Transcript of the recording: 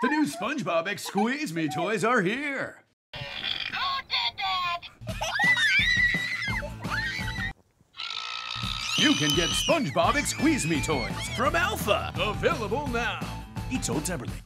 The new SpongeBob Exsqueeze Me toys are here. Who did that? You can get SpongeBob Exsqueeze Me toys from Alpha. Available now. Eat old separately.